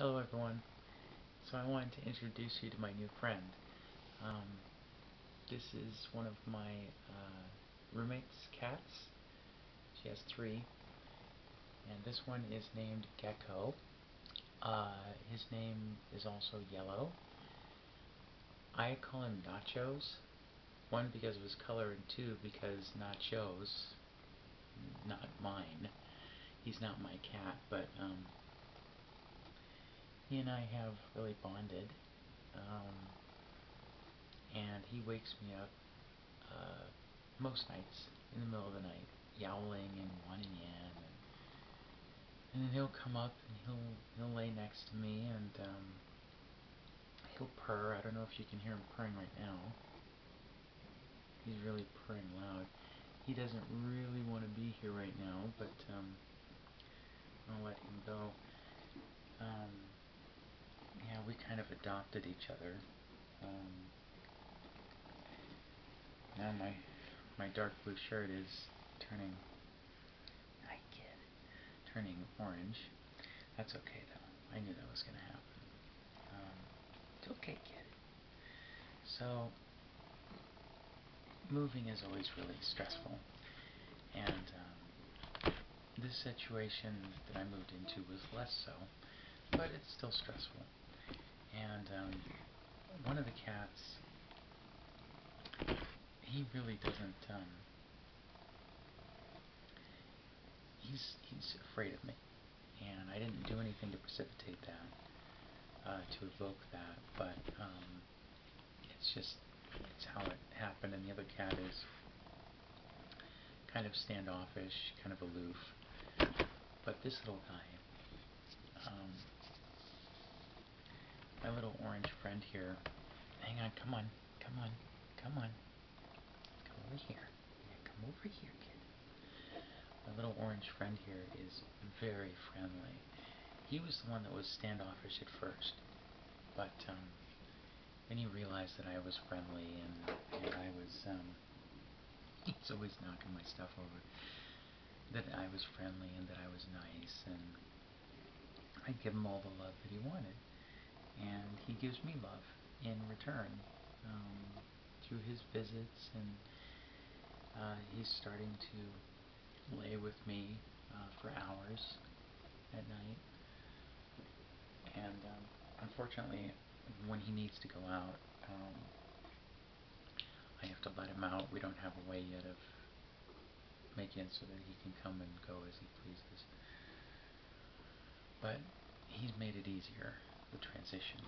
Hello everyone. So I wanted to introduce you to my new friend. Um, this is one of my uh, roommate's cats. She has three. And this one is named Gecko. Uh, his name is also Yellow. I call him Nachos. One, because of his color, and two, because Nachos, not mine, he's not my cat, but um, he and I have really bonded. Um, and he wakes me up uh, most nights in the middle of the night, yowling and wanting in. And, and then he'll come up and he'll he'll lay next to me and um, he'll purr. I don't know if you can hear him purring right now. He's really purring loud. He doesn't really want to be here right now, but um, I'll let him go. Um, kind of adopted each other. Um, now my my dark blue shirt is turning, hi kid, turning orange. That's okay though. I knew that was going to happen. Um, it's okay, kid. So, moving is always really stressful. And um, this situation that I moved into was less so, but it's still stressful and um, one of the cats, he really doesn't, um, he's, he's afraid of me, and I didn't do anything to precipitate that, uh, to evoke that, but um, it's just, it's how it happened, and the other cat is kind of standoffish, kind of aloof, but this little guy, um, my little orange friend here. Hang on, come on, come on, come on. Come over here. Yeah, come over here, kid. My little orange friend here is very friendly. He was the one that was standoffish at first, but um, then he realized that I was friendly and, and I was, um, he's always knocking my stuff over, that I was friendly and that I was nice and I'd give him all the love that he wanted gives me love in return um, through his visits and uh, he's starting to lay with me uh, for hours at night. And um, unfortunately when he needs to go out um, I have to let him out. We don't have a way yet of making it so that he can come and go as he pleases. But he's made it easier the transition,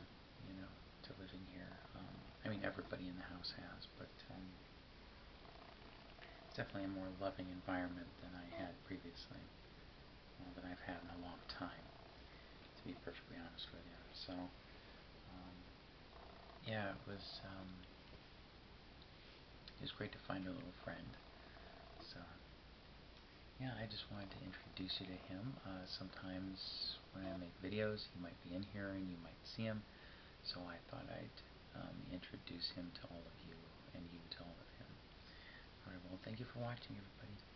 you know, to living here. Um, I mean, everybody in the house has, but um, it's definitely a more loving environment than I had previously, uh, than I've had in a long time, to be perfectly honest with you. So, um, yeah, it was um, it was great to find a little friend. So yeah, I just wanted to introduce you to him. Uh, sometimes when I make videos, he might be in here and you might see him. So I thought I'd um, introduce him to all of you and you to all of him. Alright, well, thank you for watching, everybody.